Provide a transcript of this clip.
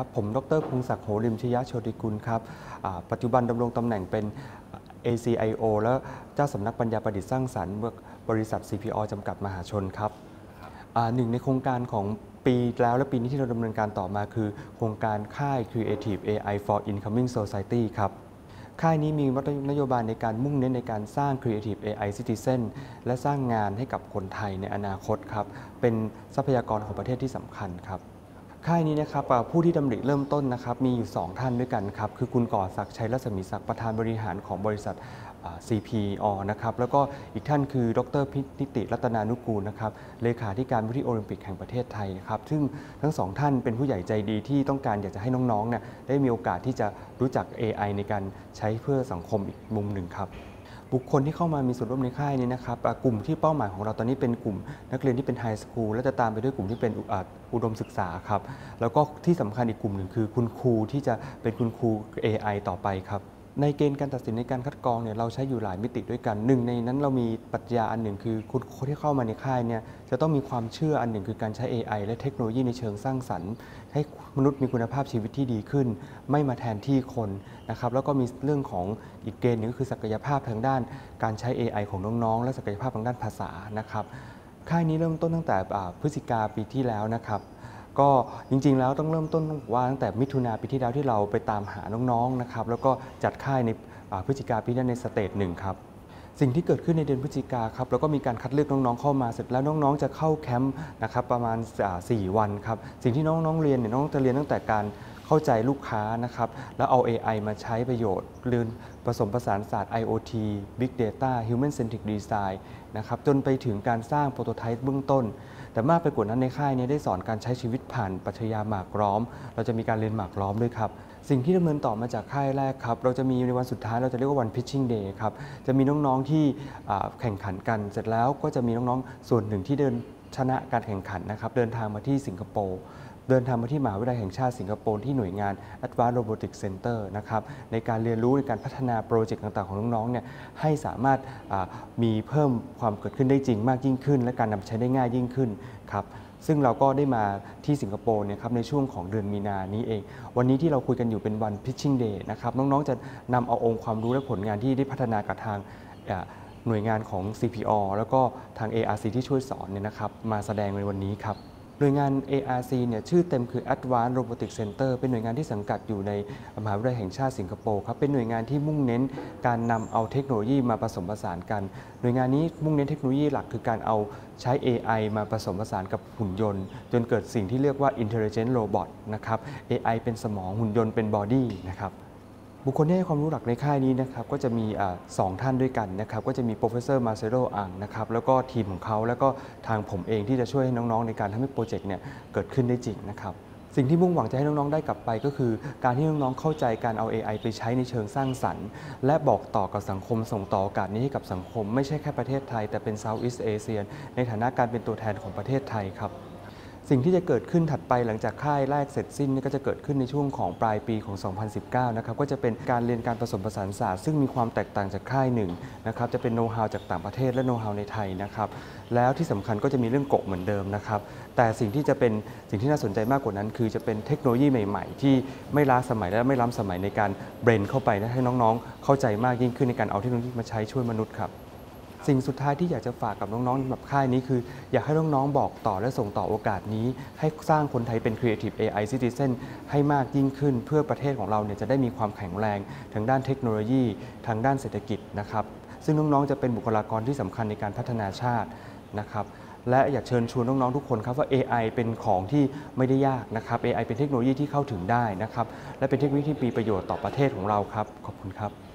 ครับผม ดรพงศักดิ์โหริมชยโชติกุลครับอ่าปัจจุบันดำรงตำแหน่งเป็น ACIO และเจ้าสำนักปัญญาประดิษฐ์สร้างสรรค์บริษัท CPO จำกัดมหาชนครับอ่าหนึ่งในโครงการของปีแล้วและปีนี้ที่เราดำเนินการต่อมาคือ โครงการค่าย Creative AI for Incoming Society ครับค่ายนี้มีนโยบายในการมุ่งเน้นในการสร้าง Creative AI Citizen และสร้างงานให้กับคนไทยในอนาคตครับเป็นทรัพยากรของประเทศที่สำคัญครับ ค่ายนี้นะครับผู้ที่ดำริเริ่มต้นนะครับมีอยู่ 2 ท่านด้วยกันครับคือคุณก่อศักดิ์ชัยรัศมีศักดิ์ประธานบริหารของบริษัท CPO นะครับแล้วก็อีกท่านคือ ดรพินิติรัตนานุกูลนะครับเลขาธิการมูลที่โอลิมปิกแห่งประเทศไทยครับซึ่งทั้งสองท่านเป็นผู้ใหญ่ใจดีที่ต้องการอยากจะให้น้องๆเนี่ยได้มีโอกาสที่จะรู้จัก AI ในการใช้เพื่อสังคมอีกมุมหนึ่งครับ บุคคลที่เข้ามามีส่วนร่วมในค่ายนี้นะครับกลุ่มที่เป้าหมายของเราตอนนี้เป็นกลุ่ม นักเรียนที่เป็นไฮสคูลและจะตามไปด้วยกลุ่มที่เป็นอุอ่าอุดมศึกษาครับแล้วก็ที่สำคัญอีกกลุ่มหนึ่งคือ คุณครูที่จะเป็นคุณครู AI ต่อไปครับ ในเกณฑ์การตัดสินในการคัดกรองเนี่ยเราใช้อยู่หลายมิติด้วยกันหนึ่งในนั้นเรามีปรัชญาอันหนึ่งคือคุณคนที่เข้ามาในค่ายเนี่ยจะต้องมีความเชื่ออันหนึ่งคือการใช้ AI และเทคโนโลยีในเชิงสร้างสรรค์ ให้มนุษย์มีคุณภาพชีวิตที่ดีขึ้น ไม่มาแทนที่คนนะครับแล้วก็มีเรื่องของอีกเกณฑ์หนึงก็คือศักยภาพทางด้านการใช้ AI ของน้องๆและศักยภาพทางด้านภาษานะครับค่ายนี้เริ่มต้นตั้งแต่พฤศจิกาปีที่แล้วนะครับ ก็จริงๆ แล้วต้องเริ่มต้นต้องบอกว่าตั้งแต่มิถุนาปีที่แล้วที่เราไปตามหาน้องๆนะครับแล้วก็จัดค่ายในอ่าพฤศจิกาปีนั้นใน stage หนึ่งครับ สิ่งที่เกิดขึ้นในเดือนพฤศจิกาครับแล้วก็มีการคัดเลือกน้องๆเข้ามาเสร็จแล้วน้องๆจะเข้าแคมป์นะครับประมาณอ่า4วันครับสิ่งที่น้องๆเรียนเนี่ยน้องจะเรียนตั้งแต่การ เข้าใจลูกค้านะครับ แล้วเอา AI มาใช้ประโยชน์เรียนผสมผสานศาสตร์ IoT Big Data Human Centric Design นะครับจนไปถึงการสร้างโปรโตไทป์เบื้องต้น แต่มากไปกว่านั้นในค่ายนี้ได้สอนการใช้ชีวิตผ่านปัชญาหมากล้อม เราจะมีการเรียนหมากล้อมด้วยครับสิ่งที่ดำเนินต่อมาจากค่ายแรกครับ เราจะมีในวันสุดท้ายเราจะเรียกว่าวัน pitching day ครับ จะมีน้องๆที่แข่งขันกัน เสร็จแล้วก็จะมีน้องๆ ส่วนหนึ่งที่เดินชนะการแข่งขันนะครับ เดินทางมาที่สิงคโปร์ เดินทางมาที่มหาวิทยาลัยแห่งชาติสิงคโปร์ที่หน่วยงาน Advanced Robotics Center นะครับในการเรียนรู้ในการพัฒนาโปรเจกต์ต่างๆ ของน้องๆเนี่ยให้สามารถมีเพิ่มความเกิดขึ้นได้จริงมากยิ่งขึ้น และการนำใช้ได้ง่ายยิ่งขึ้นครับซึ่งเราก็ได้มาที่สิงคโปร์เนี่ยครับในช่วงของเดือนมีนานี้เอง วันนี้ที่เราคุยกันอยู่เป็นวัน Pitching Day นะครับน้องๆจะนำเอาองค์ความรู้และผลงานที่ได้พัฒนากับทางหน่วยงานของ CPO แล้วก็ทาง ARC ที่ช่วยสอนเนี่ยนะครับมาแสดงในวันนี้ครับ หน่วยงาน ARC เนี่ยชื่อเต็มคือ Advanced Robotics Center เป็นหน่วยงานที่สังกัดอยู่ในมหาวิทยาลัยแห่งชาติสิงคโปร์ครับเป็นหน่วยงานที่มุ่งเน้นการนำเอาเทคโนโลยีมาผสมผสานกัน หน่วยงานนี้มุ่งเน้นเทคโนโลยีหลักคือการเอาใช้ AI มาผสมผสานกับหุ่นยนต์ จนเกิดสิ่งที่เรียกว่า Intelligent Robot นะครับ AI เป็นสมองหุ่นยนต์เป็น body นะครับ บุคคลที่ให้ความรู้หลักในค่ายนี้นะครับก็จะมีสองท่านด้วยกันนะครับก็จะมี professor Marcelo Ang นะครับแล้วก็ทีมของเขาแล้วก็ทางผมเองที่จะช่วยให้น้องๆ ในการทำให้ project เนี่ยเกิดขึ้นได้จริงนะครับสิ่งที่มุ่งหวังจะให้น้อง ๆ ได้กลับไปก็คือ การที่น้อง ๆ เข้าใจการเอา AI ไปใช้ในเชิงสร้างสรรค์ และบอกต่อกับสังคมส่งต่อโอกาสนี้ให้กับสังคม ไม่ใช่แค่ประเทศไทย แต่เป็น Southeast Asia ในฐานะการเป็นตัวแทนของประเทศไทยครับ สิ่งที่จะเกิดขึ้นถัดไปหลังจากค่ายแรกเสร็จสิ้นนี่ก็จะเกิดขึ้นในช่วงของปลายปีของ 2019 นะครับก็จะเป็นการเรียนการผสมผสานศาสตร์ซึ่งมีความแตกต่างจากค่ายหนึ่งนะครับจะเป็นโน้ตฮาวจากต่างประเทศและโน้ตฮาวในไทยนะครับแล้วที่สำคัญก็จะมีเรื่องโกะเหมือนเดิมนะครับแต่สิ่งที่จะเป็นสิ่งที่น่าสนใจมากกว่านั้น คือจะเป็นเทคโนโลยีใหม่ๆ ที่ไม่ล้าสมัยและไม่ล้ำสมัยในการเบรนเข้าไปนะให้น้องๆ เข้าใจมากยิ่งขึ้นในการเอาเทคโนโลยีมาใช้ช่วยมนุษย์ครับ สิ่งสุดท้ายที่อยากจะฝากกับน้องๆแบบค่ายนี้คือ อยากให้น้องๆบอกต่อและส่งต่อโอกาสนี้ ให้สร้างคนไทยเป็น Creative AI Citizen ให้มากยิ่งขึ้นเพื่อประเทศของเราเนี่ยจะได้มีความแข็งแรงทางด้านเทคโนโลยี ทางด้านเศรษฐกิจนะครับซึ่งน้องๆจะเป็นบุคลากรที่สำคัญในการพัฒนาชาตินะครับและอยากเชิญชวนน้องๆทุกคนครับว่า AI เป็นของที่ไม่ได้ยากนะครับ AI เป็นเทคโนโลยีที่เข้าถึงได้นะครับและเป็นเทคโนโลยีที่มีประโยชน์ต่อประเทศของเราครับขอบคุณครับ